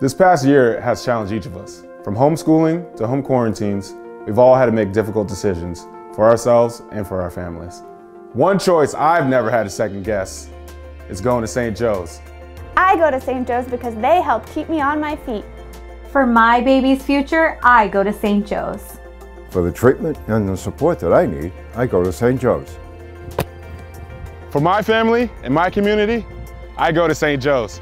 This past year has challenged each of us. From homeschooling to home quarantines, we've all had to make difficult decisions for ourselves and for our families. One choice I've never had to second guess is going to St. Joe's. I go to St. Joe's because they help keep me on my feet. For my baby's future, I go to St. Joe's. For the treatment and the support that I need, I go to St. Joe's. For my family and my community, I go to St. Joe's.